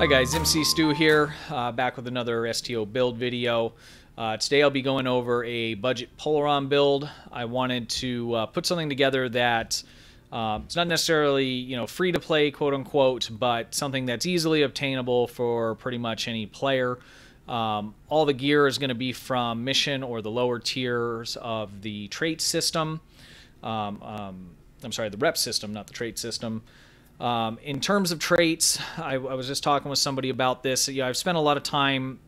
Hi guys, MC Stu here, uh, back with another STO build video. Uh, today I'll be going over a budget Polaron build. I wanted to uh, put something together that uh, it's not necessarily you know free to play quote unquote, but something that's easily obtainable for pretty much any player. Um, all the gear is going to be from mission or the lower tiers of the trait system. Um, um, I'm sorry, the rep system, not the trait system. Um, in terms of traits, I, I, was just talking with somebody about this. You know, I've spent a lot of time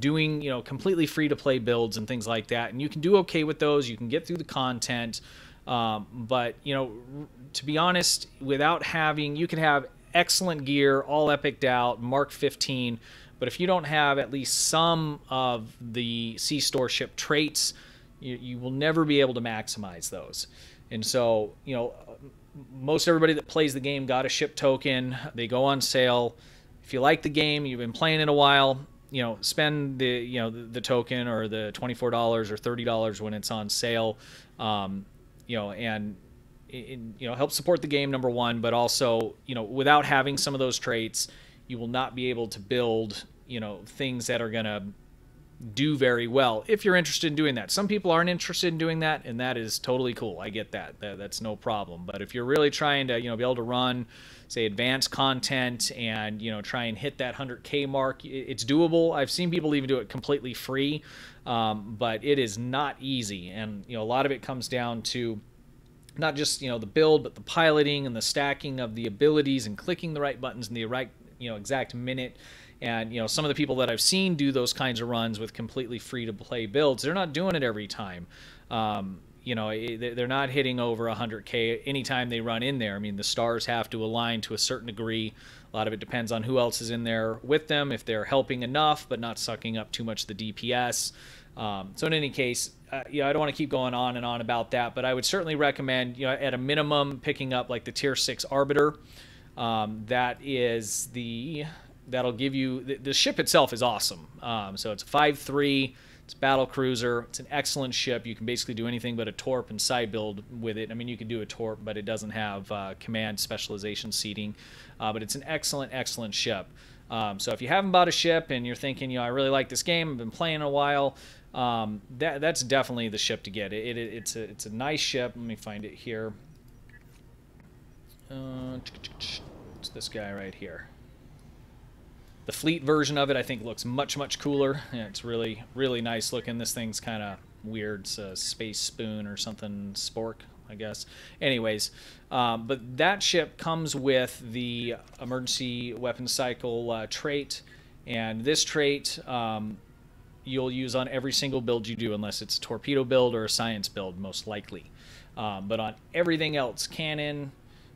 doing, you know, completely free to play builds and things like that, and you can do okay with those. You can get through the content, um, but you know, to be honest, without having, you can have excellent gear, all epicked out, Mark 15, but if you don't have at least some of the C store ship traits, you, you will never be able to maximize those. And so, you know, most everybody that plays the game got a ship token. They go on sale. If you like the game, you've been playing it a while, you know, spend the you know the, the token or the twenty four dollars or thirty dollars when it's on sale, um, you know, and you know help support the game number one, but also you know without having some of those traits, you will not be able to build you know things that are gonna do very well if you're interested in doing that. Some people aren't interested in doing that, and that is totally cool. I get that. that that's no problem. But if you're really trying to, you know, be able to run, say, advanced content and you know try and hit that 100k mark, it's doable. I've seen people even do it completely free, um, but it is not easy. And you know, a lot of it comes down to not just you know the build, but the piloting and the stacking of the abilities and clicking the right buttons in the right you know exact minute and you know, some of the people that I've seen do those kinds of runs with completely free to play builds, they're not doing it every time. Um, you know, they're not hitting over 100k anytime they run in there. I mean, the stars have to align to a certain degree. A lot of it depends on who else is in there with them, if they're helping enough but not sucking up too much of the DPS. Um, so in any case, uh, you know, I don't want to keep going on and on about that, but I would certainly recommend, you know, at a minimum, picking up like the Tier Six Arbiter. Um, that is the that'll give you the, the ship itself is awesome. Um, so it's a five three. It's a battle cruiser. It's an excellent ship. You can basically do anything but a torp and side build with it. I mean, you can do a torp, but it doesn't have uh, command specialization seating. Uh, but it's an excellent, excellent ship. Um, so if you haven't bought a ship and you're thinking, you know, I really like this game, I've been playing a while, um, that that's definitely the ship to get. It, it, it's a it's a nice ship. Let me find it here. Uh, it's this guy right here. The fleet version of it, I think, looks much, much cooler. Yeah, it's really, really nice looking. This thing's kind of weird. It's a space spoon or something, spork, I guess. Anyways, um, but that ship comes with the emergency weapon cycle uh, trait, and this trait um, you'll use on every single build you do, unless it's a torpedo build or a science build, most likely. Um, but on everything else, cannon,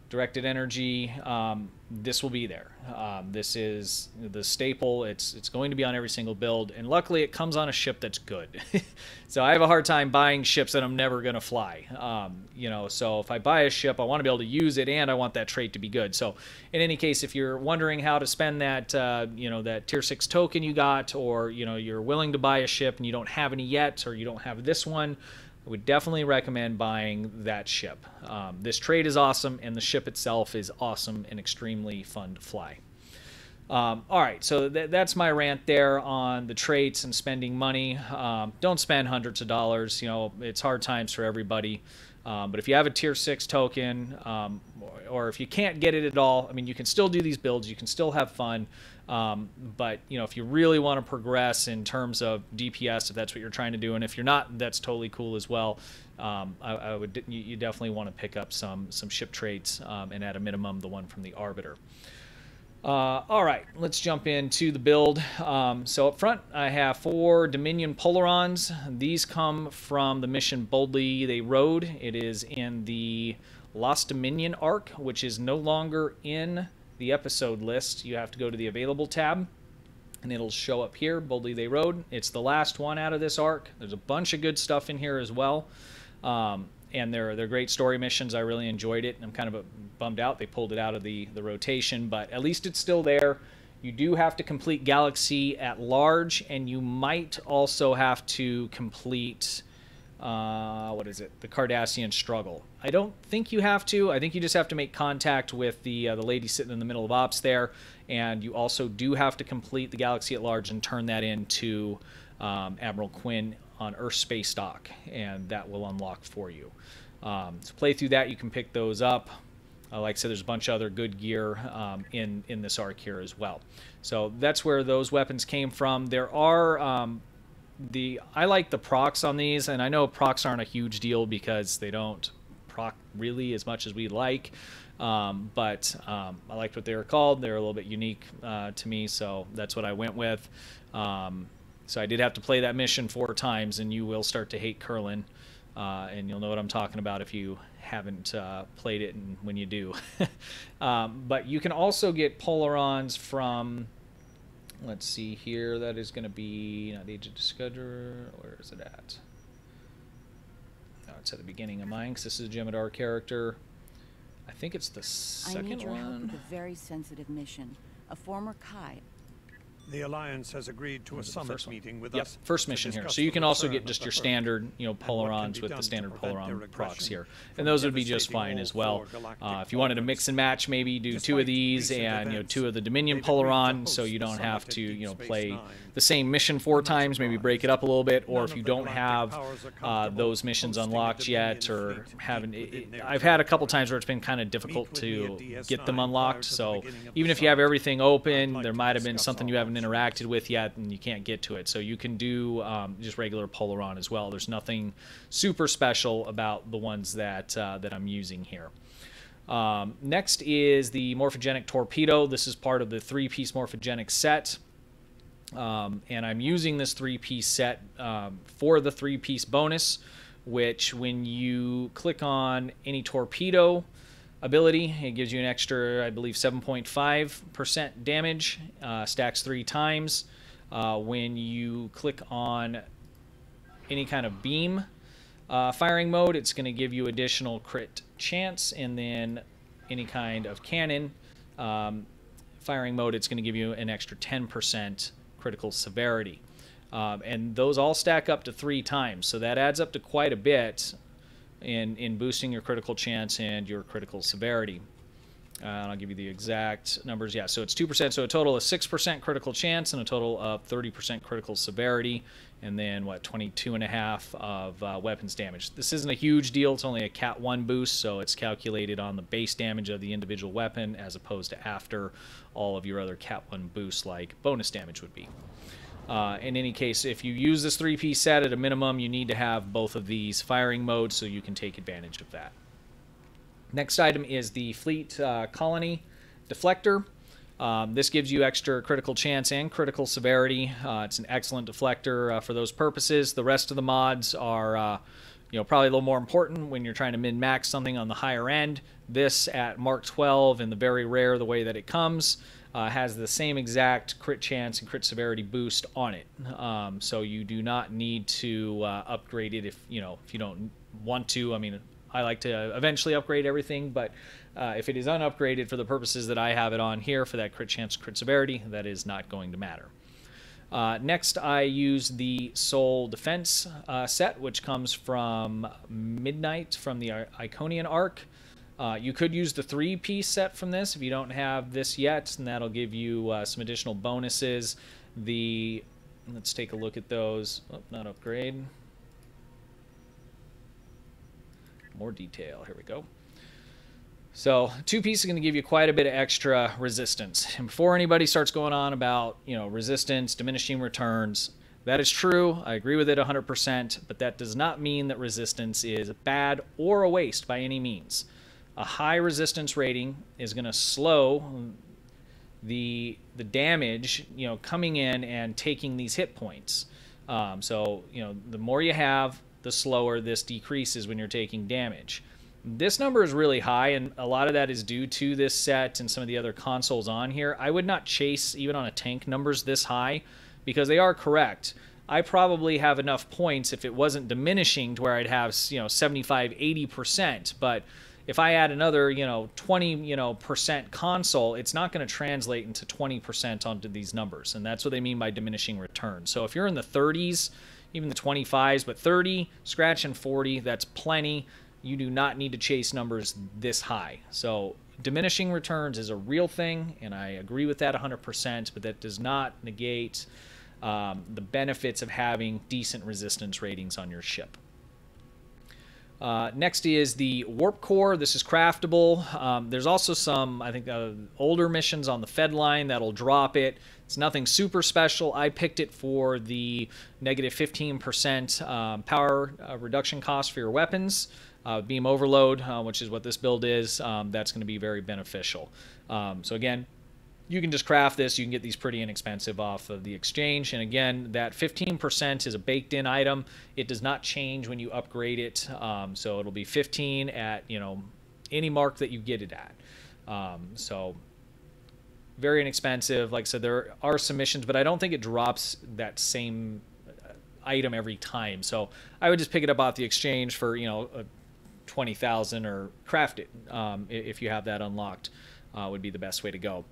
directed energy, um, this will be there. Um, this is the staple. It's it's going to be on every single build, and luckily it comes on a ship that's good. so I have a hard time buying ships that I'm never going to fly. Um, you know, so if I buy a ship, I want to be able to use it, and I want that trait to be good. So in any case, if you're wondering how to spend that, uh, you know, that tier six token you got, or you know, you're willing to buy a ship and you don't have any yet, or you don't have this one I would definitely recommend buying that ship. Um, this trade is awesome, and the ship itself is awesome and extremely fun to fly. Um, all right, so th that's my rant there on the traits and spending money. Um, don't spend hundreds of dollars. You know, it's hard times for everybody. Um, but if you have a tier six token, um, or, or, if you can't get it at all, I mean, you can still do these builds. You can still have fun. Um, but you know, if you really want to progress in terms of DPS, if that's what you're trying to do, and if you're not, that's totally cool as well. Um, I, I, would you, you, definitely want to pick up some some ship traits, um, and at a minimum, the one from the Arbiter. Uh, all right, let's jump into the build. Um, so up front, I have four Dominion Polarons. These come from the mission Boldly They Rode. It is in the Lost Dominion arc, which is no longer in the episode list. You have to go to the Available tab, and it'll show up here, Boldly They Rode. It's the last one out of this arc. There's a bunch of good stuff in here as well. Um, and they're they're great story missions. I really enjoyed it. I'm kind of bummed out they pulled it out of the the rotation, but at least it's still there. You do have to complete Galaxy at large, and you might also have to complete uh, what is it? The Cardassian struggle. I don't think you have to. I think you just have to make contact with the uh, the lady sitting in the middle of ops there, and you also do have to complete the Galaxy at Large and turn that into um, Admiral Quinn on Earth Space Dock, and that will unlock for you. Um, so play through that. You can pick those up. Uh, like I said, there's a bunch of other good gear um, in in this arc here as well. So that's where those weapons came from. There are um, the I like the procs on these, and I know procs aren't a huge deal because they don't proc really as much as we like. Um, but um, I liked what they were called. They're a little bit unique uh, to me, so that's what I went with. Um, so I did have to play that mission four times, and you will start to hate Curlin, uh, and you'll know what I'm talking about if you haven't uh, played it and when you do. um, but you can also get Polarons from, let's see here, that is going to be not Age of Discovery. Where is it at? Oh, it's at the beginning of mine because this is a Jem'Hadar character. I think it's the second I need your one. help with a very sensitive mission. A former Kai The Alliance has agreed to a Was it the summit meeting with Yep, us. first mission here. So you can also get just your standard, you know, Polarons with the standard Polaron procs here. And those would be just fine as well. Uh, if you wanted to mix and match, maybe do two of these and, you know, two of the Dominion Polaron so you don't have to, you know, play the same mission four times, maybe break it up a little bit, or if you don't have uh, those missions unlocked yet or haven't, it, I've had a couple times where it's been kind of difficult with me at to get them unlocked. prior to the So even if you have everything open, there might have been something you haven't options. interacted with yet and you can't get to it. So you can do um, just regular Polaron as well. There's nothing super special about the ones that uh, that I'm using here. Um, next is the morphogenic torpedo. This is part of the three-piece morphogenic set. Um, and I'm using this three-piece set um, for the three-piece bonus, which when you click on any torpedo ability, it gives you an extra, I believe, 7.5% damage, uh, stacks three times. Uh, when you click on any kind of beam uh, firing mode, it's going to give you additional crit chance, and then any kind of cannon um, firing mode, it's going to give you an extra 10% critical severity. Um, and those all stack up to three times, so that adds up to quite a bit in, in boosting your critical chance and your critical severity. Uh, and I'll give you the exact numbers. Yeah, so it's 2%, so a total of 6% critical chance and a total of 30% critical severity, and then what, 22 and a half of uh, weapons damage. This isn't a huge deal, it's only a Cat 1 boost, so it's calculated on the base damage of the individual weapon as opposed to after all of your other Cat 1 boosts like bonus damage would be. Uh, in any case, if you use this three-piece set at a minimum, you need to have both of these firing modes so you can take advantage of that. Next item is the Fleet uh, Colony Deflector. Um, this gives you extra critical chance and critical severity. Uh, it's an excellent deflector uh, for those purposes. The rest of the mods are, uh, you know, probably a little more important when you're trying to min-max something on the higher end. This at Mark 12 and the very rare the way that it comes uh, has the same exact crit chance and crit severity boost on it. Um, so you do not need to uh, upgrade it if you know if you don't want to. I mean, I like to eventually upgrade everything, but uh, if it is unupgraded for the purposes that I have it on here for that crit chance, crit severity, that is not going to matter. Uh, next, I use the Sol Defense uh, set, which comes from Midnight from the Iconian arc. Uh, you could use the three piece set from this if you don't have this yet, and that'll give you uh, some additional bonuses. The let's take a look at those. Oh, not upgrade. More detail. Here we go. So two piece is going to give you quite a bit of extra resistance. And before anybody starts going on about you know resistance, diminishing returns, that is true. I agree with it 100%. But that does not mean that resistance is bad or a waste by any means. A high resistance rating is going to slow the the damage you know coming in and taking these hit points. Um, so you know the more you have, the slower this decreases when you're taking damage. This number is really high, and a lot of that is due to this set and some of the other consoles on here. I would not chase, even on a tank, numbers this high because they are correct. I probably have enough points if it wasn't diminishing to where I'd have, you know, 75, 80%. But if I add another, you know, 20, you know, percent console, it's not going to translate into 20% onto these numbers. And that's what they mean by diminishing return. So if you're in the 30s, even the 25s, but 30, scratch and 40, that's plenty. You do not need to chase numbers this high. So diminishing returns is a real thing, and I agree with that 100%, but that does not negate um, the benefits of having decent resistance ratings on your ship. Uh, next is the Warp Core. This is craftable. Um, there's also some, I think, uh, older missions on the Fed line that'll drop it. It's nothing super special. I picked it for the negative 15% um, power uh, reduction cost for your weapons. Uh, beam overload, uh, which is what this build is, um, that's going to be very beneficial. Um, so again, you can just craft this. You can get these pretty inexpensive off of the exchange. And again, that 15% is a baked in item. It does not change when you upgrade it. Um, so it'll be 15 at, you know, any mark that you get it at. Um, so very inexpensive. Like I said, there are submissions, but I don't think it drops that same uh, item every time. So I would just pick it up off the exchange for, you know, 20,000 or craft it um, if you have that unlocked uh, would be the best way to go.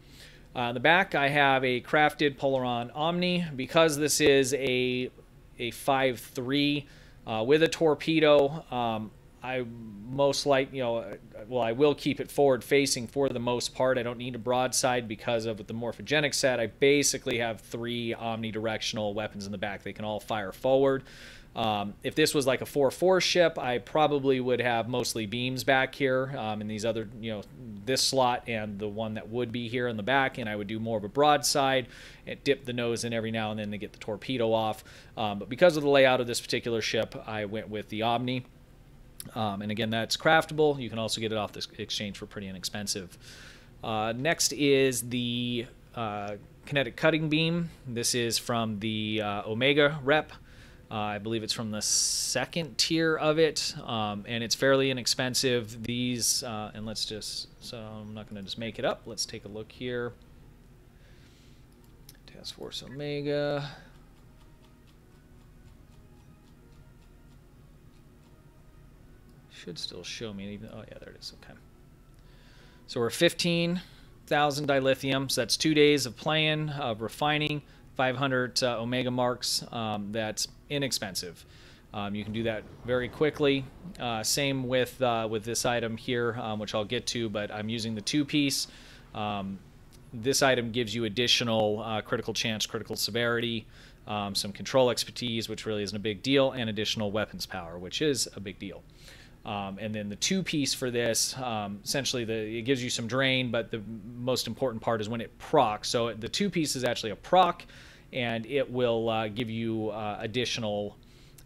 Uh, the back, I have a crafted Polaron Omni. Because this is a, a 5.3 uh, with a torpedo, um, I most like, you know, well, I will keep it forward facing for the most part. I don't need a broadside because of the morphogenic set. I basically have three omnidirectional weapons in the back. They can all fire forward. Um, if this was like a 4-4 ship, I probably would have mostly beams back here um, in these other, you know, this slot and the one that would be here in the back, and I would do more of a broadside and dip the nose in every now and then to get the torpedo off. Um, but because of the layout of this particular ship, I went with the Omni. Um, and again, that's craftable. You can also get it off this exchange for pretty inexpensive. Uh, next is the uh, kinetic cutting beam. This is from the uh, Omega rep. Uh, I believe it's from the second tier of it, um, and it's fairly inexpensive. These, uh, and let's just, so I'm not going to just make it up. Let's take a look here. Task Force Omega. Should still show me, even, oh yeah, there it is, okay. So we're 15,000 dilithium, so that's two days of playing, of refining, 500 uh, Omega marks. Um, that's inexpensive. Um, you can do that very quickly. Uh, same with uh, with this item here, um, which I'll get to, but I'm using the two-piece. Um, this item gives you additional uh, critical chance, critical severity, um, some control expertise, which really isn't a big deal, and additional weapons power, which is a big deal. Um, and then the two piece for this, um, essentially, the, it gives you some drain, but the most important part is when it procs. So the two piece is actually a proc, and it will uh, give you uh, additional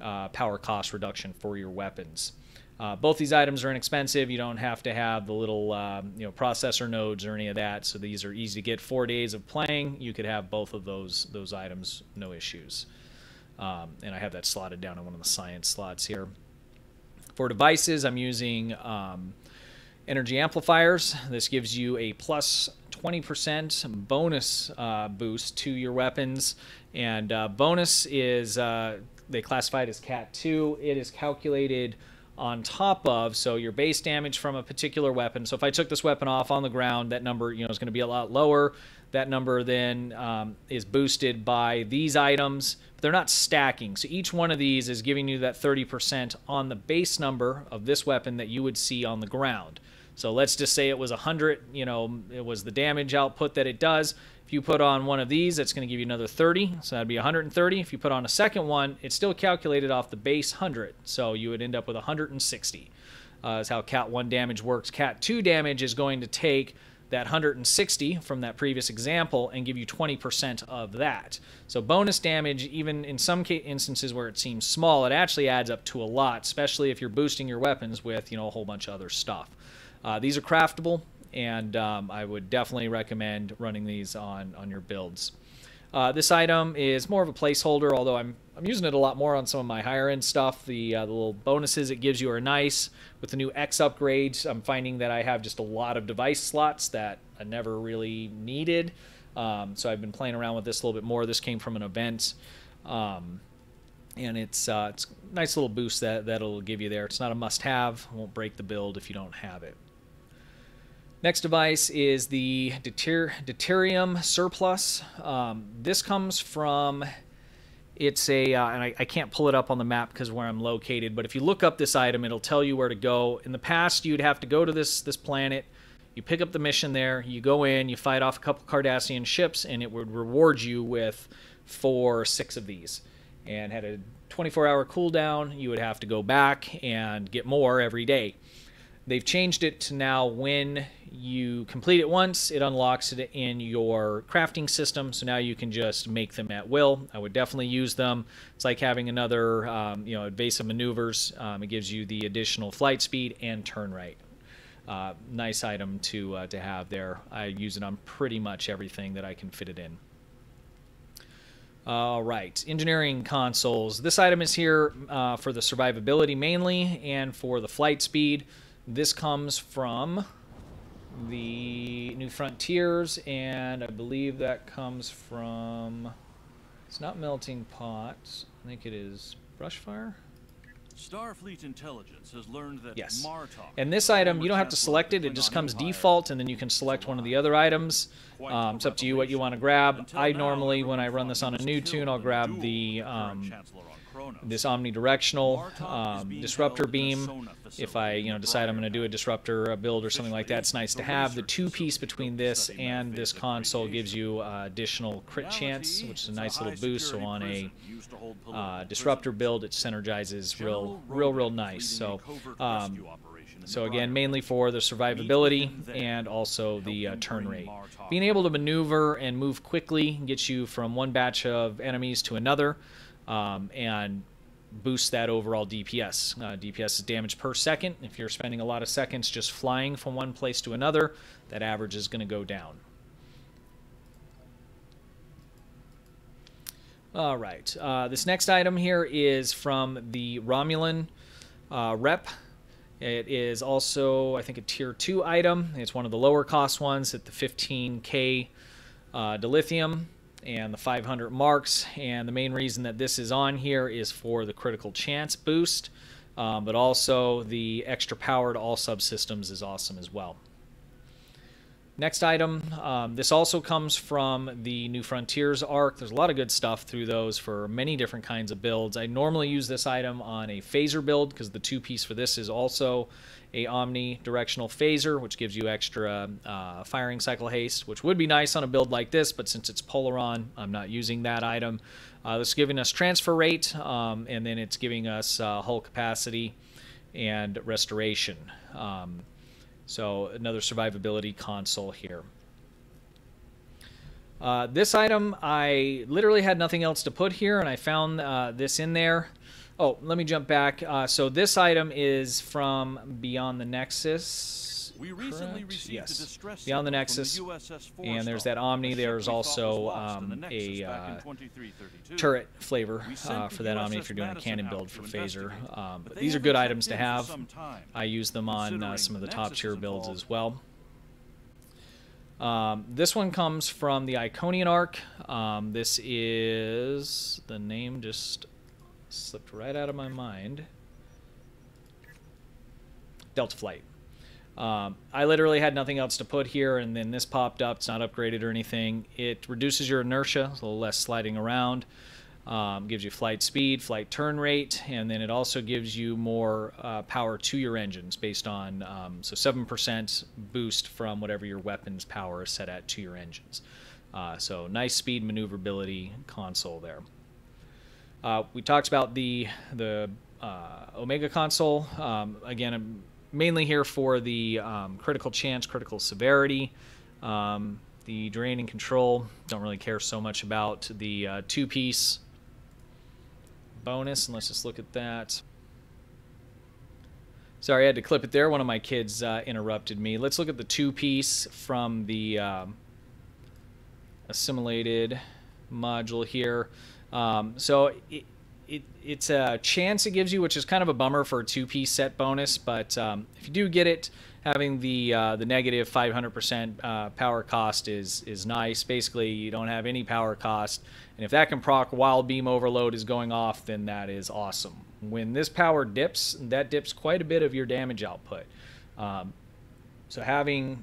uh, power cost reduction for your weapons. Uh, both these items are inexpensive. You don't have to have the little um, you know processor nodes or any of that. So these are easy to get. Four days of playing, you could have both of those those items, no issues. Um, and I have that slotted down in one of the science slots here. For devices, I'm using um, energy amplifiers. This gives you a plus 20% bonus uh, boost to your weapons. And uh, bonus is, uh, they classify it as CAT 2. It is calculated on top of so your base damage from a particular weapon so if i took this weapon off on the ground that number you know is going to be a lot lower that number then um, is boosted by these items but they're not stacking so each one of these is giving you that 30% on the base number of this weapon that you would see on the ground so let's just say it was 100 you know it was the damage output that it does if you put on one of these, it's going to give you another 30, so that'd be 130. If you put on a second one, it's still calculated off the base 100, so you would end up with 160. Uh, is how Cat 1 damage works. Cat 2 damage is going to take that 160 from that previous example and give you 20% of that. So bonus damage, even in some instances where it seems small, it actually adds up to a lot, especially if you're boosting your weapons with you know a whole bunch of other stuff. Uh, these are craftable and um, I would definitely recommend running these on, on your builds. Uh, this item is more of a placeholder, although I'm, I'm using it a lot more on some of my higher end stuff. The, uh, the little bonuses it gives you are nice. With the new X upgrades, I'm finding that I have just a lot of device slots that I never really needed. Um, so I've been playing around with this a little bit more. This came from an event. Um, and it's uh, it's a nice little boost that that'll give you there. It's not a must-have. Won't break the build if you don't have it. Next device is the Deuter deuterium surplus. Um, this comes from, it's a, uh, and I, I, can't pull it up on the map because where I'm located, but if you look up this item, it'll tell you where to go. In the past, you'd have to go to this, this planet, You pick up the mission there, you go in, you fight off a couple Cardassian ships, and it would reward you with four, six of these. And had a 24 hour cooldown, you would have to go back and get more every day. They've changed it to now when you complete it once, it unlocks it in your crafting system. So now you can just make them at will. I would definitely use them. It's like having another, um, you know, evasive maneuvers. Um, it gives you the additional flight speed and turn rate. Uh, nice item to uh, to have there. I use it on pretty much everything that I can fit it in. All right, engineering consoles. This item is here uh, for the survivability mainly and for the flight speed. This comes from the New Frontiers, and I believe that comes from. It's not Melting Pot. I think it is Brushfire. Starfleet intelligence has learned that Yes. Martok, And this item, you don't have to select it. It just comes default, and then you can select one of the other items. Um, it's up to you what you want to grab. I normally, when I run this on a new tune, I'll grab the with the current um, chancellor on Kronos. This omnidirectional um, disruptor held in a beam. If I, you know, decide I'm going to do a disruptor build or something like that, it's nice to have. The two piece between this and this console gives you uh, additional crit chance, which is a nice little boost. So on a prison used to hold uh, disruptor build, it synergizes real, real, real nice. So, um, rescue operation in so again, mainly for the survivability and also the uh, turn rate. Being able to maneuver and move quickly gets you from one batch of enemies to another, um, and boost that overall DPS. Uh, DPS is damage per second. If you're spending a lot of seconds just flying from one place to another, that average is going to go down. All right. Uh, this next item here is from the Romulan uh, rep. It is also, I think, a tier 2 item. It's one of the lower cost ones at the 15k uh, dilithium and the 500 marks. And the main reason that this is on here is for the critical chance boost, um, but also the extra power to all subsystems is awesome as well. Next item, um, this also comes from the New Frontiers arc. There's a lot of good stuff through those for many different kinds of builds. I normally use this item on a phaser build because the two piece for this is also a omni-directional phaser, which gives you extra uh, firing cycle haste, which would be nice on a build like this, but since it's Polaron, I'm not using that item. Uh, this is giving us transfer rate, um, and then it's giving us uh, hull capacity and restoration. Um, so another survivability console here. Uh, this item, I literally had nothing else to put here, and I found uh, this in there. Oh, let me jump back. Uh, so this item is from Beyond the Nexus. We recently correct? received yes. a distress Beyond the Nexus. the USS and there's that Omni. There's also in the um, a uh, turret flavor uh, for that Omni if you're doing a cannon build for phaser. Um, but these are good items to have. I use them on uh, some of the top tier builds as well. Um, this one comes from the Iconian arc. Um, this is the name just slipped right out of my mind. Delta Flight. Um, I literally had nothing else to put here, and then this popped up. It's not upgraded or anything. It reduces your inertia, a little less sliding around. Um, gives you flight speed, flight turn rate, and then it also gives you more uh, power to your engines based on um, so seven percent boost from whatever your weapons power is set at to your engines. Uh, so nice speed maneuverability console there. Uh, we talked about the the uh, Omega console. Um, again, I'm mainly here for the um, critical chance, critical severity. Um, the drain and control don't really care so much about the uh, two piece bonus. And let's just look at that. Sorry, I had to clip it there. One of my kids uh, interrupted me. Let's look at the two piece from the um, assimilated module here. Um, so it, it, it's a chance it gives you, which is kind of a bummer for a two-piece set bonus. But um, if you do get it, having the uh, the negative 500% uh, power cost is is nice. Basically, you don't have any power cost, and if that can proc while beam overload is going off, then that is awesome. When this power dips, that dips quite a bit of your damage output. Um, so having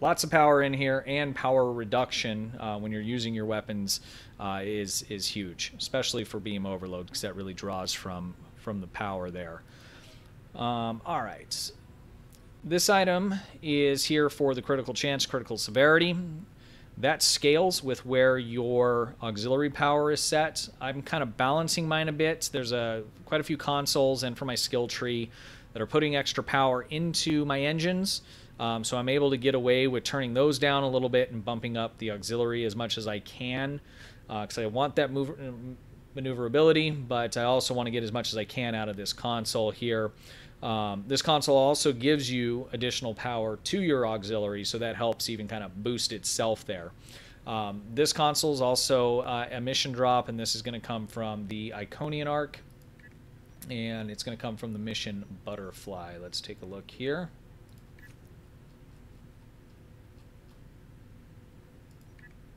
lots of power in here and power reduction uh, when you're using your weapons uh, is is huge, especially for beam overload because that really draws from from the power there. Um, all right, this item is here for the critical chance, critical severity. That scales with where your auxiliary power is set. I'm kind of balancing mine a bit. There's a quite a few consoles and for my skill tree that are putting extra power into my engines. Um, so I'm able to get away with turning those down a little bit and bumping up the auxiliary as much as I can because uh, I want that move, maneuverability, but I also want to get as much as I can out of this console here. Um, this console also gives you additional power to your auxiliary, so that helps even kind of boost itself there. Um, this console is also uh, a mission drop, and this is going to come from the Iconian Arc, and it's going to come from the mission Butterfly. Let's take a look here.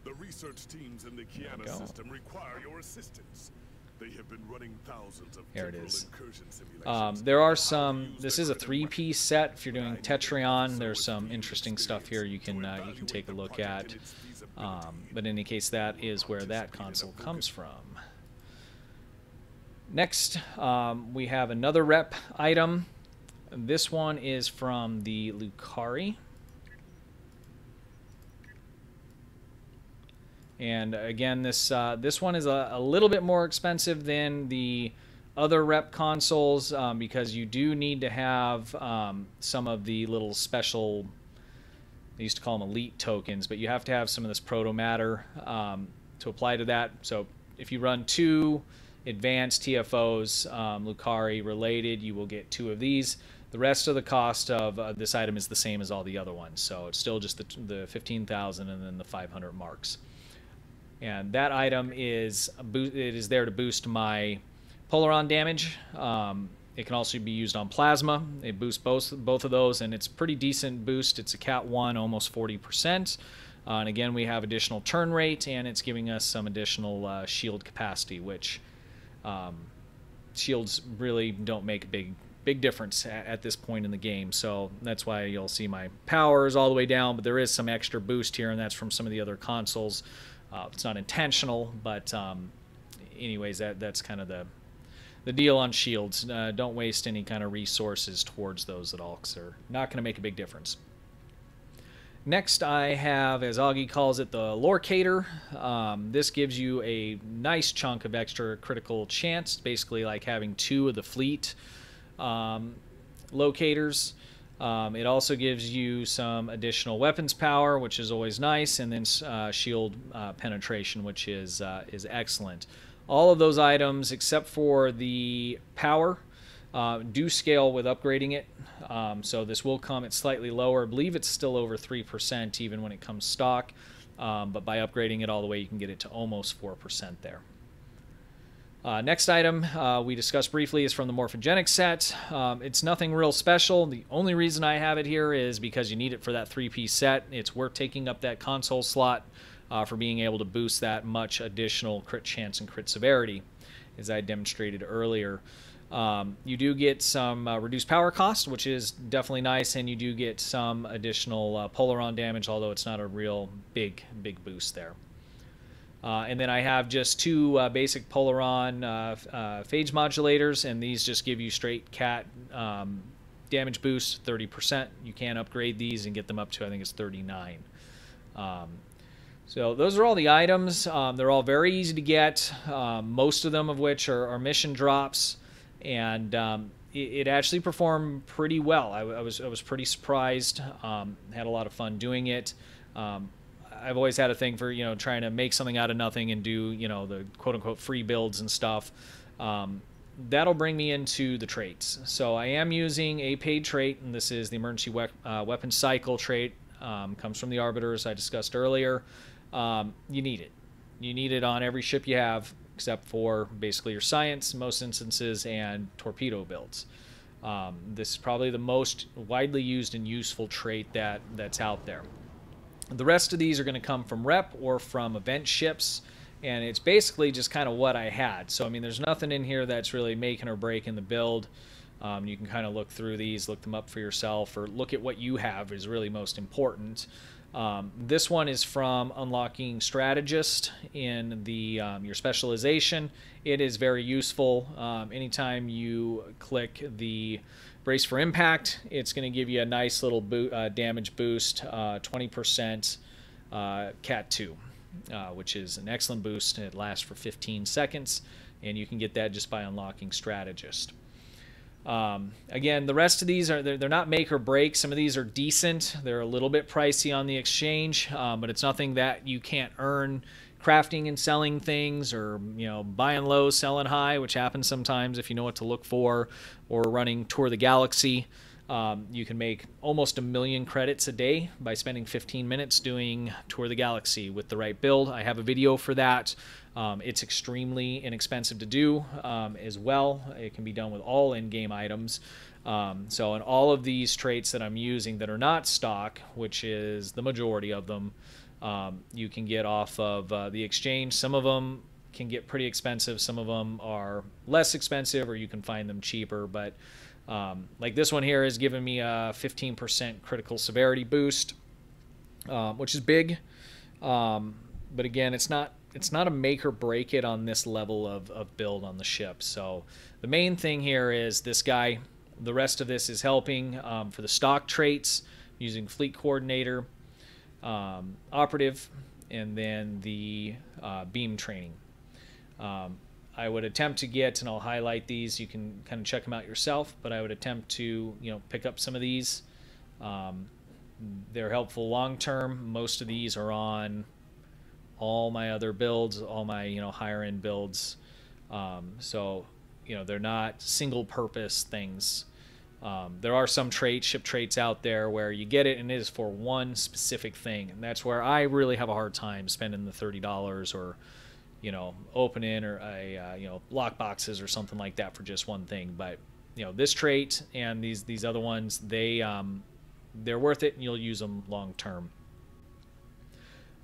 The research teams in the Kiana system require your assistance. They have been running thousands of Here it is. incursion simulations. Um, there are some. This is a three-piece set. If you're doing Tetryon, there's some interesting stuff here you can uh, you can take a look at. Um, but in any case, that is where that console comes from. Next, um, we have another rep item. This one is from the Lukari. And again, this uh, this one is a, a, little bit more expensive than the other rep consoles um, because you do need to have um, some of the little special. They used to call them elite tokens, but you have to have some of this proto matter um, to apply to that. So if you run two advanced TFOs, um, Lukari related, you will get two of these. The rest of the cost of uh, this item is the same as all the other ones, so it's still just the, the 15,000 and then the 500 marks and that item is it is there to boost my Polaron damage. Um, it can also be used on plasma. It boosts both both of those, and it's pretty decent boost. It's a Cat one, almost 40%. Uh, and again, we have additional turn rate, and it's giving us some additional uh, shield capacity, which um, shields really don't make a big big difference at, at, this point in the game. So that's why you'll see my powers all the way down, but there is some extra boost here, and that's from some of the other consoles. Uh, it's not intentional, but um, anyways, that that's kind of the the deal on shields. Uh, don't waste any kind of resources towards those at all, because they're not going to make a big difference. Next, I have, as Augie calls it, the Lorecator. Um, this gives you a nice chunk of extra critical chance, basically like having two of the fleet um, locators. Um, it also gives you some additional weapons power, which is always nice, and then uh, shield uh, penetration, which is uh, is excellent. All of those items, except for the power, uh, do scale with upgrading it. Um, so this will come at slightly lower. I believe it's still over three percent even when it comes stock, um, but by upgrading it all the way, you can get it to almost four percent there. Uh, next item uh, we discussed briefly is from the Morphogenic set. Um, it's nothing real special. The only reason I have it here is because you need it for that three-piece set. It's worth taking up that console slot uh, for being able to boost that much additional crit chance and crit severity, as I demonstrated earlier. Um, you do get some uh, reduced power cost, which is definitely nice, and you do get some additional uh, Polaron damage, although it's not a real big, big boost there. Uh, and then I have just two uh, basic Polaron uh, uh, phase modulators, and these just give you straight cat um, damage boost 30%. You can upgrade these and get them up to, I think it's 39. Um, so those are all the items. Um, they're all very easy to get, um, most of them of which are, are mission drops, and um, it, it, actually performed pretty well. I, I, was, I was pretty surprised, um, had a lot of fun doing it. Um, I've always had a thing for you know trying to make something out of nothing and do you know the quote unquote free builds and stuff. Um, that'll bring me into the traits. So I am using a paid trait, and this is the emergency we uh, weapon cycle trait. Um, comes from the arbiters I discussed earlier. Um, you need it. You need it on every ship you have, except for basically your science, most instances, and torpedo builds. Um, this is probably the most widely used and useful trait that that's out there. The rest of these are going to come from rep or from event ships, and it's basically just kind of what I had. So, I mean, there's nothing in here that's really making or breaking the build. Um, you can kind of look through these, look them up for yourself, or look at what you have is really most important. Um, this one is from Unlocking Strategist in the um, your specialization. It is very useful. Um, anytime you click the Brace for impact. It's going to give you a nice little bo- uh, damage boost, uh, 20% uh, Cat 2, uh, which is an excellent boost. It lasts for 15 seconds, and you can get that just by unlocking Strategist. Um, again, the rest of these are they're, they're, not make or break. Some of these are decent. They're a little bit pricey on the exchange, um, but it's nothing that you can't earn crafting and selling things or you know buying low selling high which happens sometimes if you know what to look for or running tour the galaxy. Um, you can make almost a million credits a day by spending 15 minutes doing tour the galaxy with the right build. I have a video for that. Um, it's extremely inexpensive to do um, as well. It can be done with all in-game items. Um, so in all of these traits that i'm using that are not stock which is the majority of them um, you can get off of uh, the exchange. Some of them can get pretty expensive. Some of them are less expensive, or you can find them cheaper. But um, like this one here is giving me a 15% critical severity boost, um, which is big. Um, but again, it's not it's not a make or break it on this level of, of build on the ship. So the main thing here is this guy. The rest of this is helping um, for the stock traits using Fleet Coordinator um, operative, and then the uh, beam training. Um, I would attempt to get, and I'll highlight these. You can kind of check them out yourself, but I would attempt to, you know, pick up some of these. Um, they're helpful long term. Most of these are on all my other builds, all my you know higher end builds. Um, so you know they're not single purpose things. Um, there are some traits, ship traits out there where you get it and it is for one specific thing, and that's where I really have a hard time spending the thirty dollars or, you know, opening or a uh, you know lock boxes or something like that for just one thing. But you know, this trait and these these other ones, they um, they're worth it, and you'll use them long term.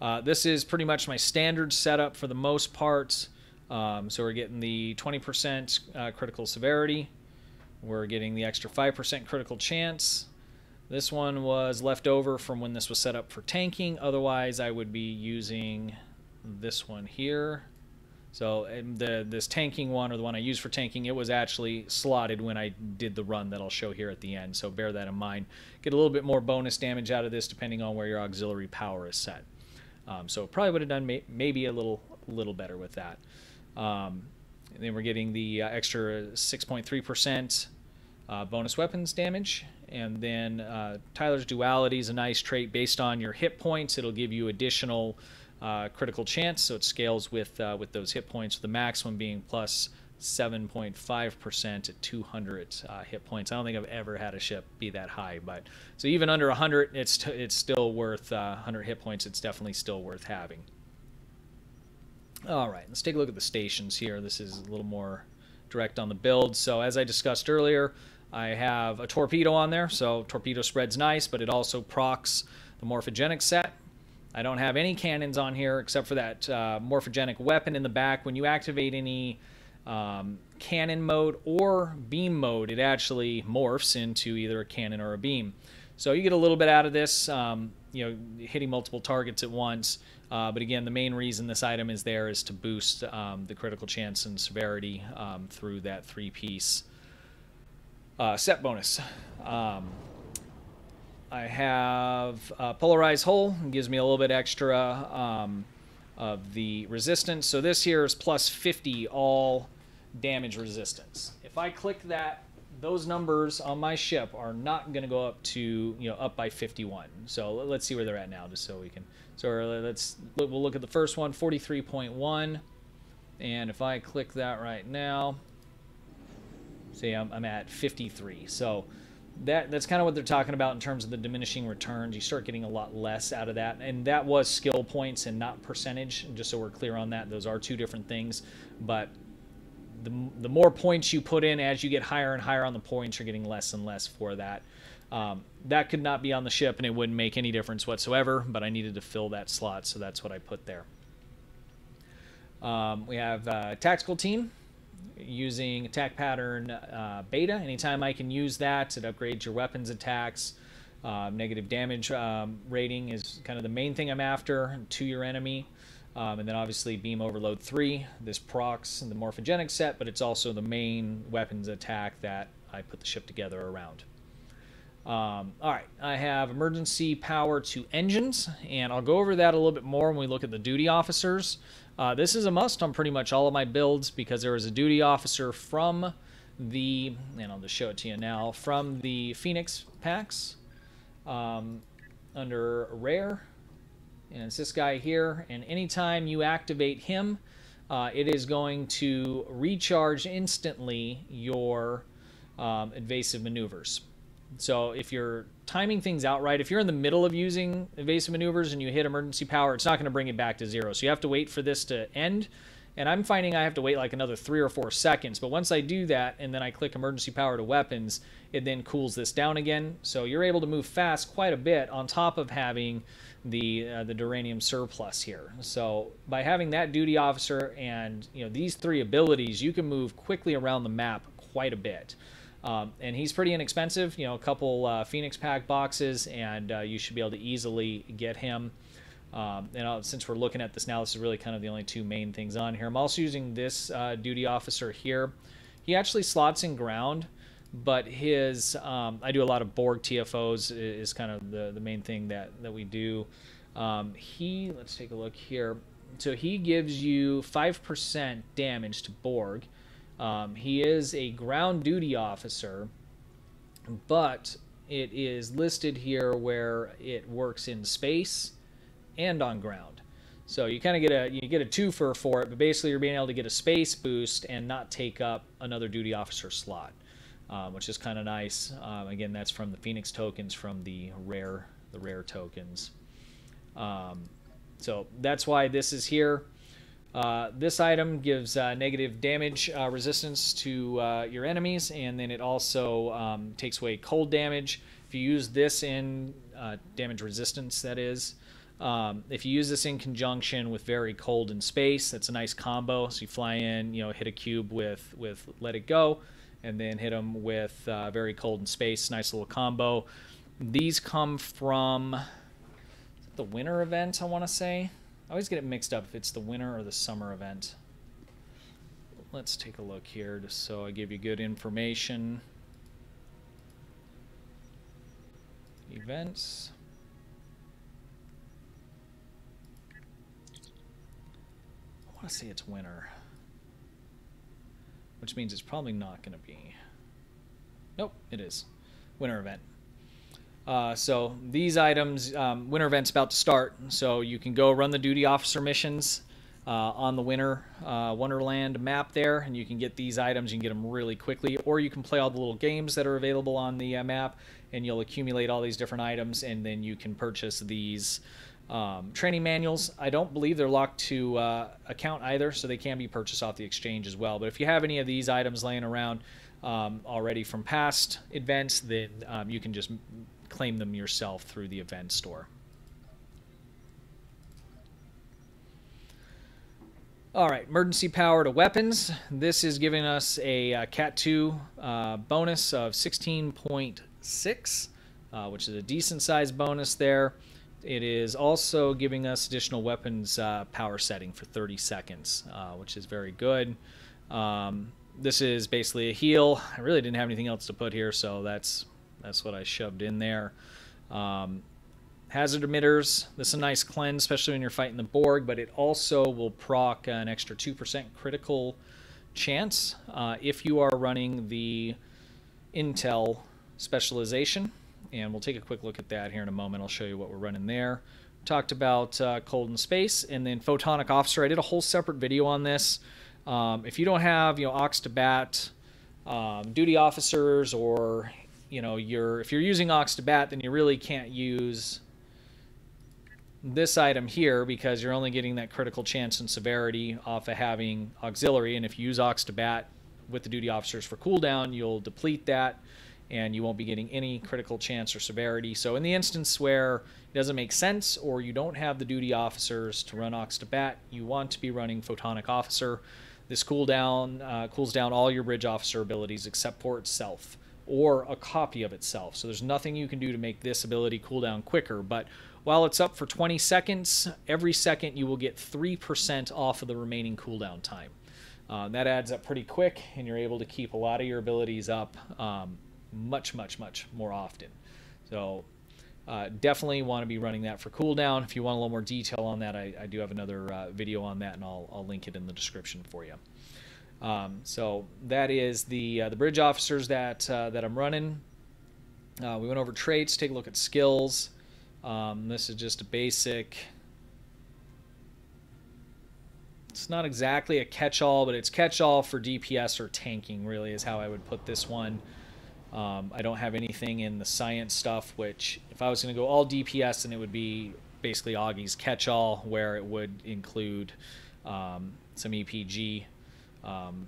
Uh, this is pretty much my standard setup for the most part. Um, so we're getting the 20% uh, critical severity, we're getting the extra 5% critical chance. This one was left over from when this was set up for tanking. Otherwise, I would be using this one here. So the this tanking one, or the one I use for tanking, it was actually slotted when I did the run that I'll show here at the end. So bear that in mind. Get a little bit more bonus damage out of this depending on where your auxiliary power is set. Um, so probably would have done may maybe a little little better with that. Um, then we're getting the uh, extra 6.3% uh, bonus weapons damage. And then uh, Tyler's Duality is a nice trait based on your hit points. It'll give you additional uh, critical chance, so it scales with uh, with those hit points. The maximum being plus 7.5% at 200 uh, hit points. I don't think I've ever had a ship be that high, but so even under 100, it's it's still worth 100 uh, hit points. It's definitely still worth having. All right, let's take a look at the stations here. This is a little more direct on the build. So as I discussed earlier, I have a torpedo on there, so torpedo spread's nice, but it also procs the morphogenic set. I don't have any cannons on here except for that uh, morphogenic weapon in the back. When you activate any um, cannon mode or beam mode, it actually morphs into either a cannon or a beam. So you get a little bit out of this, um, you know, hitting multiple targets at once. Uh, but again, the main reason this item is there is to boost um, the critical chance and severity um, through that three-piece uh, set bonus. Um, I have a polarized hull, gives me a little bit extra um, of the resistance. So this here is plus 50 all damage resistance. If I click that, those numbers on my ship are not going to go up to, you know, up by 51. So let's see where they're at now, just so we can. So let's we'll look at the first one, 43.1, and if I click that right now, See, I'm, I'm at 53. So that that's kind of what they're talking about in terms of the diminishing returns. You start getting a lot less out of that, and that was skill points and not percentage. Just so we're clear on that, those are two different things. But the the more points you put in as you get higher and higher on the points, you're getting less and less for that. Um, that could not be on the ship, and it wouldn't make any difference whatsoever. But I needed to fill that slot, so that's what I put there. Um, we have uh, tactical team using attack pattern uh, beta. Anytime I can use that, it upgrades your weapons attacks. Uh, negative damage um, rating is kind of the main thing I'm after to your enemy. Um, and then obviously Beam Overload 3, this procs and the morphogenic set, but it's also the main weapons attack that I put the ship together around. Um, all right, I have emergency power to engines, and I'll go over that a little bit more when we look at the duty officers. Uh, this is a must on pretty much all of my builds because there is a duty officer from the, and I'll just show it to you now, from the Phoenix packs um, under rare, and it's this guy here. And anytime you activate him, uh, it is going to recharge instantly your um, evasive maneuvers. So if you're timing things out right, if you're in the middle of using evasive maneuvers and you hit emergency power, it's not going to bring it back to zero. So you have to wait for this to end. And I'm finding I have to wait like another three or four seconds. But once I do that and then I click emergency power to weapons, it then cools this down again. So you're able to move fast quite a bit on top of having the uh, the deuterium surplus here. So by having that duty officer and you know these three abilities, you can move quickly around the map quite a bit. Um, and he's pretty inexpensive, you know, a couple uh, Phoenix Pack boxes, and uh, you should be able to easily get him. Um, and I'll, since we're looking at this now, this is really kind of the only two main things on here. I'm also using this uh, duty officer here. He actually slots in ground, but his um, I do a lot of Borg TFOs is kind of the, the main thing that, that we do. Um, he, let's take a look here. So he gives you 5% damage to Borg. Um, he is a ground duty officer, but it is listed here where it works in space and on ground. So you kind of get a you get a twofer for it, but basically you're being able to get a space boost and not take up another duty officer slot, um, which is kind of nice. Um, again, that's from the Phoenix tokens from the rare the rare tokens. Um, so that's why this is here. Uh, this item gives uh, negative damage uh, resistance to uh, your enemies, and then it also um, takes away cold damage. If you use this in uh, damage resistance, that is, um, if you use this in conjunction with very cold in space, that's a nice combo. So you fly in, you know, hit a cube with with let it go, and then hit them with very cold in space. Nice little combo. These come from the winter event, I want to say. I always get it mixed up if it's the winter or the summer event. Let's take a look here just so I give you good information. Events. I want to say it's winter. Which means it's probably not going to be. Nope, it is. Winter event. Uh, so these items, um, winter event's about to start, so you can go run the duty officer missions uh, on the winter uh, Wonderland map there, and you can get these items. You can get them really quickly, or you can play all the little games that are available on the uh, map, and you'll accumulate all these different items, and then you can purchase these um, training manuals. I don't believe they're locked to uh, account either, so they can be purchased off the exchange as well. But if you have any of these items laying around um, already from past events, then um, you can just claim them yourself through the event store. All right, emergency power to weapons. This is giving us a uh, Cat 2 uh, bonus of 16.6, uh, which is a decent sized bonus there. It is also giving us additional weapons uh, power setting for 30 seconds, uh, which is very good. Um, this is basically a heal. I really didn't have anything else to put here, so that's that's what I shoved in there. Um, hazard emitters. This is a nice cleanse, especially when you're fighting the Borg, but it also will proc an extra 2% critical chance uh, if you are running the Intel specialization. And we'll take a quick look at that here in a moment. I'll show you what we're running there. Talked about uh, cold in space and then photonic officer. I did a whole separate video on this. Um, if you don't have, you know, Aux to Bat, um, duty officers, or you know, you're if you're using Aux to Bat, then you really can't use this item here because you're only getting that critical chance and severity off of having auxiliary. And if you use Aux to Bat with the duty officers for cooldown, you'll deplete that and you won't be getting any critical chance or severity. So in the instance where it doesn't make sense or you don't have the duty officers to run Aux to Bat, you want to be running Photonic Officer. This cooldown uh, cools down all your bridge officer abilities except for itself or a copy of itself. So there's nothing you can do to make this ability cool down quicker. But while it's up for 20 seconds, every second you will get 3% off of the remaining cooldown time. Uh, that adds up pretty quick, and you're able to keep a lot of your abilities up um, much, much, much more often. So uh, definitely want to be running that for cooldown. If you want a little more detail on that, I, I do have another uh, video on that, and I'll, I'll link it in the description for you. Um, so that is the uh, the bridge officers that uh, that I'm running. Uh, we went over traits. Take a look at skills. Um, this is just a basic. It's not exactly a catch-all, but it's catch-all for DPS or tanking. Really, is how I would put this one. Um, I don't have anything in the science stuff, which if I was going to go all DPS, then it would be basically Augie's catch-all, where it would include um, some EPG um,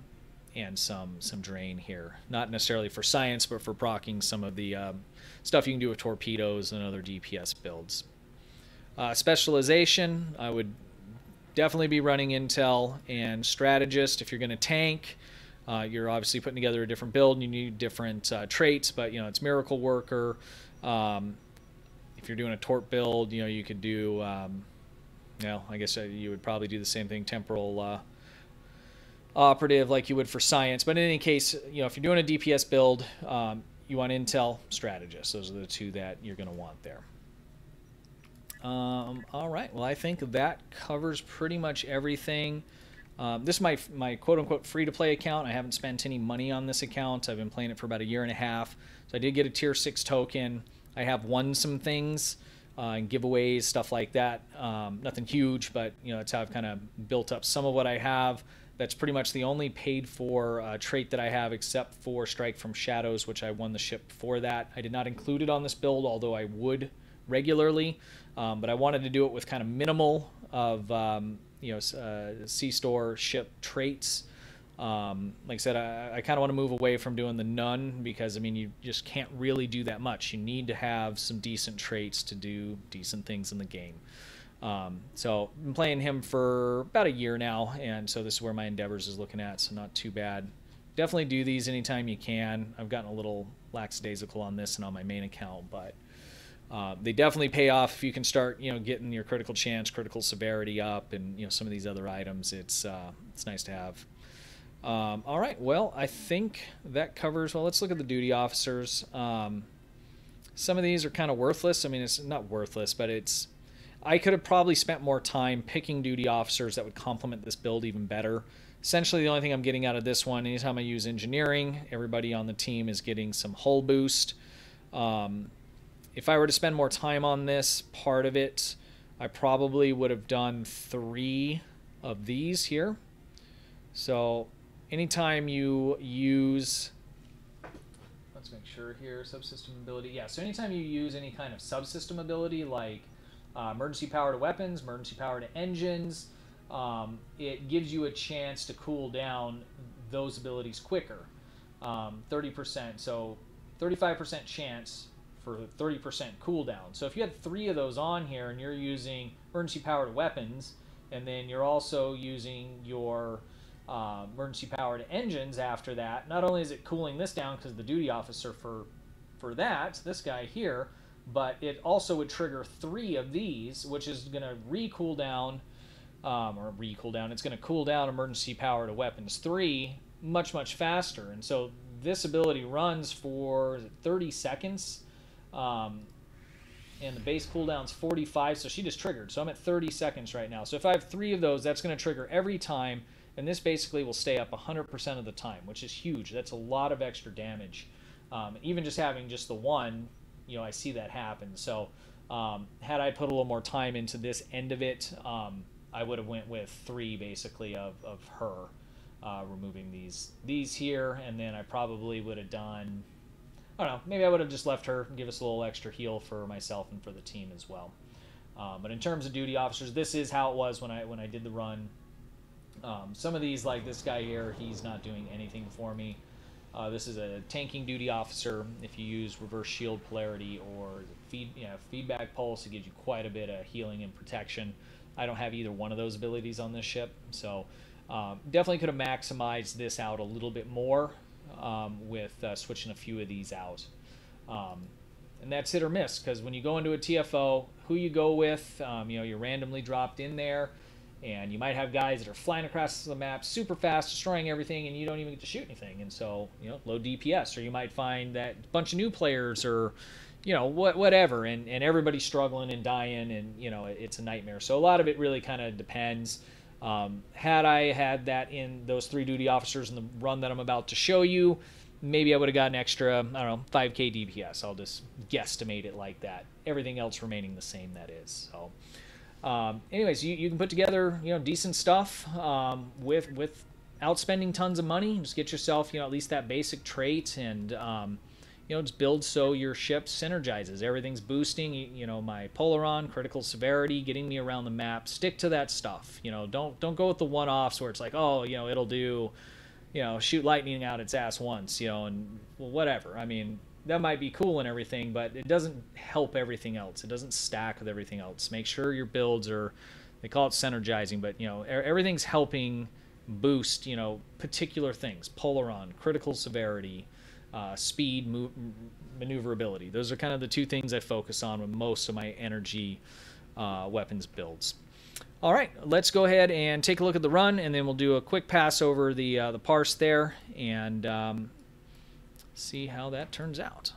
and some some drain here. Not necessarily for science, but for procking some of the um, stuff you can do with torpedoes and other DPS builds. Uh, specialization, I would definitely be running intel and strategist if you're going to tank. Uh, you're obviously putting together a different build and you need different uh, traits, but you know it's miracle worker. Um, if you're doing a torp build, you know you could do. Um, I guess uh, you would probably do the same thing, temporal uh, operative, like you would for science. But in any case, you know if you're doing a DPS build, um, you want intel strategist. Those are the two that you're going to want there. Um, all right. Well, I think that covers pretty much everything. Um, this is my, my quote unquote free to play account. I haven't spent any money on this account. I've been playing it for about a year and a half. So I did get a tier 6 token. I have won some things uh, and giveaways, stuff like that. Um, nothing huge, but you know that's how I've kind of built up some of what I have. That's pretty much the only paid for uh, trait that I have, except for Strike from Shadows, which I won the ship for that. I did not include it on this build, although I would regularly. Um, but I wanted to do it with kind of minimal of um, you know uh, store ship traits. Um, like I said, I, I kind of want to move away from doing the none because I mean you just can't really do that much. You need to have some decent traits to do decent things in the game. Um, so been playing him for about a year now, and so this is where my endeavors is looking at. So not too bad. Definitely do these anytime you can. I've gotten a little lackadaisical on this and on my main account, but uh, they definitely pay off if you can start, you know, getting your critical chance, critical severity up, and you know some of these other items. It's uh, it's nice to have. Um, all right, well, I think that covers. Well, let's look at the duty officers. Um, some of these are kind of worthless. I mean, it's not worthless, but it's. I could have probably spent more time picking duty officers that would complement this build even better. Essentially, the only thing I'm getting out of this one, anytime I use engineering, everybody on the team is getting some hull boost. Um, if I were to spend more time on this part of it, I probably would have done three of these here. So anytime you use, let's make sure here, subsystem ability. Yeah, so anytime you use any kind of subsystem ability like uh, emergency power to weapons, emergency power to engines, um, it gives you a chance to cool down those abilities quicker. Um, 30%, so 35% chance for 30% cooldown. So if you had three of those on here and you're using emergency power to weapons, and then you're also using your uh, emergency to engines after that, not only is it cooling this down because the duty officer for for that, this guy here, but it also would trigger three of these, which is going to re-cool down, um, or re-cool down. It's going to cool down emergency power to weapons three much much faster, and so this ability runs for 30 seconds um, and the base cooldown's 45, so she just triggered. So I'm at 30 seconds right now. So if I have three of those, that's going to trigger every time, and this basically will stay up 100% of the time, which is huge. That's a lot of extra damage. Um, even just having just the one, you know, I see that happen. So um, had I put a little more time into this end of it, um, I would have went with three basically of, of her, uh, removing these these here, and then I probably would have done I don't know. Maybe I would have just left her give us a little extra heal for myself and for the team as well. Um, but in terms of duty officers, this is how it was when I when I did the run. Um, some of these, like this guy here, he's not doing anything for me. Uh, this is a tanking duty officer. If you use reverse shield polarity or feed, you know, feedback pulse, it gives you quite a bit of healing and protection. I don't have either one of those abilities on this ship, so um, definitely could have maximized this out a little bit more um, with uh, switching a few of these out. Um, and that's hit or miss because when you go into a TFO, who you go with, um, you know, you're randomly dropped in there, and you might have guys that are flying across the map super fast, destroying everything, and you don't even get to shoot anything. And so, you know, low DPS. Or you might find that a bunch of new players or, you know, what whatever, and and everybody's struggling and dying, and you know, it's a nightmare. So a lot of it really kind of depends. Um, had I had that in those three duty officers in the run that I'm about to show you, maybe I would have gotten extra, I don't know, 5k DPS. I'll just guesstimate it like that. Everything else remaining the same, that is. So, um, anyways, you, you can put together, you know, decent stuff um, with with outspending tons of money. Just get yourself, you know, at least that basic trait and, um, you know, just build so your ship synergizes. Everything's boosting, you, you know, my Polaron, critical severity, getting me around the map. Stick to that stuff. You know, don't don't go with the one-offs where it's like, oh, you know, it'll do you know, shoot lightning out its ass once, you know, and well, whatever. I mean, that might be cool and everything, but it doesn't help everything else. It doesn't stack with everything else. Make sure your builds are, they call it synergizing, but you know, everything's helping boost, you know, particular things. Polaron, critical severity, uh, speed, maneuverability. Those are kind of the two things I focus on with most of my energy uh, weapons builds. All right, let's go ahead and take a look at the run, and then we'll do a quick pass over the uh, the parse there and um, see how that turns out.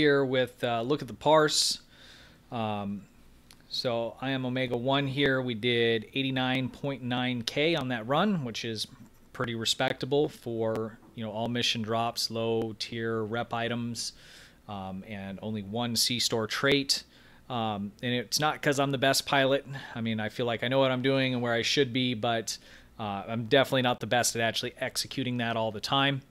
Here with uh, look at the parse. Um, so I am Omega 1 here. We did 89.9k on that run, which is pretty respectable for you know all mission drops, low tier rep items, um, and only one C-store trait. Um, and it's not because I'm the best pilot. I mean, I feel like I know what I'm doing and where I should be, but uh, I'm definitely not the best at actually executing that all the time.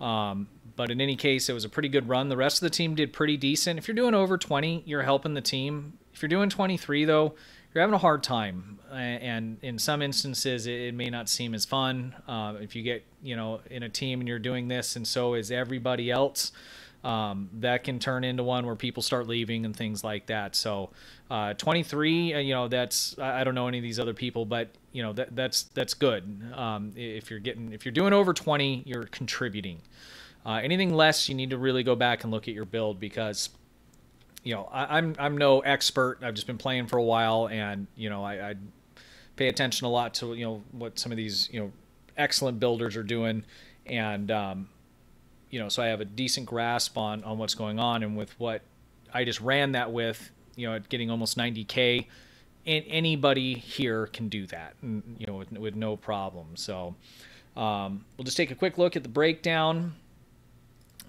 Um, but in any case, it was a pretty good run. The rest of the team did pretty decent. If you're doing over 20, you're helping the team. If you're doing 23, though, you're having a hard time. And in some instances, it may not seem as fun. Uh, if you get, you know, in a team and you're doing this, and so is everybody else, um, that can turn into one where people start leaving and things like that. So, uh, 23, uh, you know, that's I don't know any of these other people, but you know that that's that's good. Um, if you're getting if you're doing over 20, you're contributing. Uh, anything less, you need to really go back and look at your build because, you know, I, am I'm, I'm no expert. I've just been playing for a while, and you know, I, I pay attention a lot to you know what some of these you know excellent builders are doing, and um, you know, so I have a decent grasp on on what's going on, and with what I just ran that with, you know, getting almost 90k. And anybody here can do that, you know, with, with no problem. So um, we'll just take a quick look at the breakdown.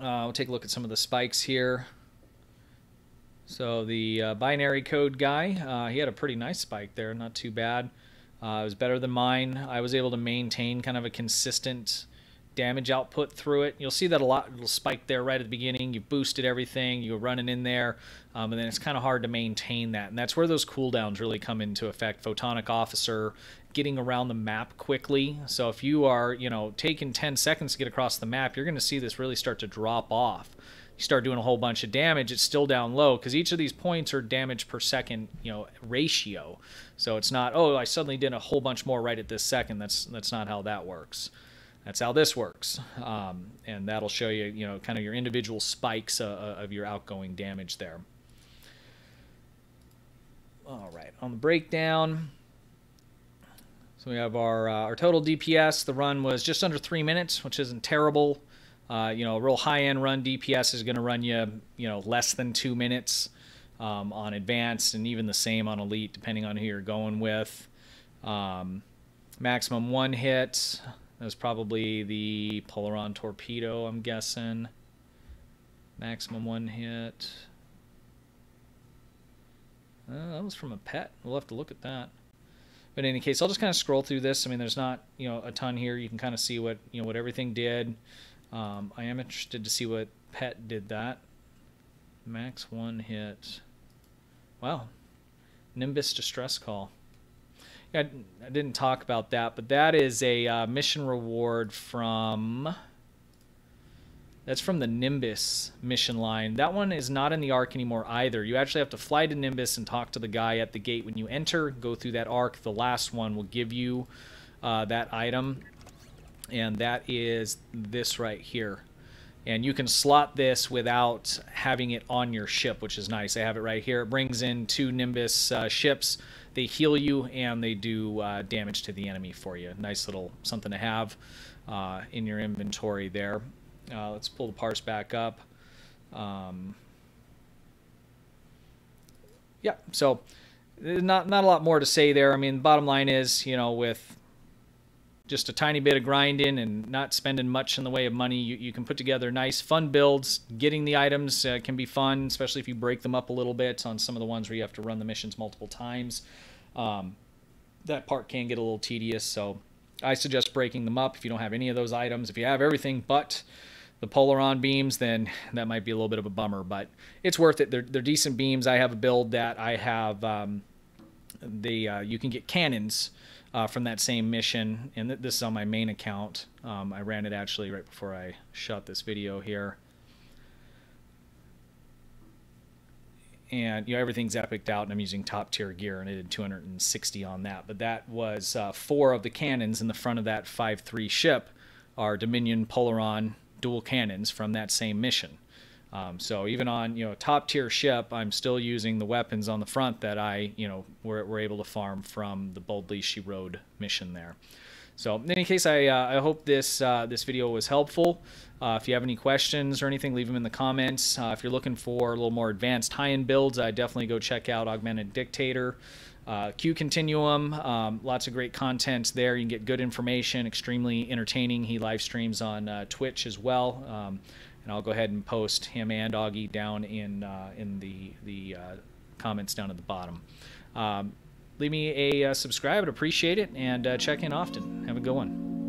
Uh, we'll take a look at some of the spikes here. So the uh, binary code guy, uh, he had a pretty nice spike there, not too bad. Uh, it was better than mine. I was able to maintain kind of a consistent damage output through it. You'll see that a lot. It'll spike there right at the beginning. You boosted everything. You were running in there, um, and then it's kind of hard to maintain that. And that's where those cooldowns really come into effect. Photonic Officer, getting around the map quickly. So if you are, you know, taking 10 seconds to get across the map, you're going to see this really start to drop off. You start doing a whole bunch of damage, it's still down low because each of these points are damage per second, you know, ratio. So it's not, oh, I suddenly did a whole bunch more right at this second. That's that's not how that works. That's how this works, um, and that'll show you, you know, kind of your individual spikes uh, uh of your outgoing damage there. All right, on the breakdown, so we have our uh, our total DPS. The run was just under three minutes, which isn't terrible. Uh, you know, a real high-end run DPS is going to run you, you know, less than two minutes um, on advanced, and even the same on elite, depending on who you're going with. Um, maximum one hit. That was probably the Polaron torpedo, I'm guessing. Maximum one hit. Uh, that was from a pet. We'll have to look at that. But in any case, I'll just kind of scroll through this. I mean, there's not you know a ton here. You can kind of see what you know what everything did. Um, I am interested to see what Pet did that. Max one hit. Wow. Nimbus distress call. I, I didn't talk about that, but that is a uh, mission reward from that's from the Nimbus mission line. That one is not in the arc anymore either. You actually have to fly to Nimbus and talk to the guy at the gate when you enter, go through that arc. The last one will give you uh, that item, and that is this right here. And you can slot this without having it on your ship, which is nice. I have it right here. It brings in two Nimbus uh, ships. They heal you and they do uh, damage to the enemy for you. Nice little something to have uh, in your inventory there. Uh, let's pull the parse back up. Um, yeah, so not not a lot more to say there. I mean, bottom line is, you know, with just a tiny bit of grinding and not spending much in the way of money, you, you can put together nice, fun builds. Getting the items uh, can be fun, especially if you break them up a little bit on some of the ones where you have to run the missions multiple times. Um, that part can get a little tedious, so I suggest breaking them up if you don't have any of those items. If you have everything but the Polaron beams, then that might be a little bit of a bummer, but it's worth it. They're, they're decent beams. I have a build that I have um, the uh, you can get cannons uh, from that same mission, and th this is on my main account. Um, I ran it actually right before I shot this video here. and you know everything's epicked out and I'm using top tier gear and I did 260 on that but that was uh, four of the cannons in the front of that 5-3 ship are Dominion Polaron dual cannons from that same mission. Um, so even on you know top tier ship, I'm still using the weapons on the front that I you know were, were able to farm from the Boldly They Rode mission there. So in any case, I, uh, I hope this uh, this video was helpful. Uh, if you have any questions or anything, leave them in the comments. Uh, if you're looking for a little more advanced high-end builds, I definitely go check out Augmented Dictator. Uh, Kyuu Continuum, um, lots of great content there. You can get good information, extremely entertaining. He live streams on uh, Twitch as well. Um, and I'll go ahead and post him and Augie down in uh, in the the uh, comments down at the bottom. Um, leave me a uh, subscribe, I'd appreciate it, and uh, check in often. Have a good one.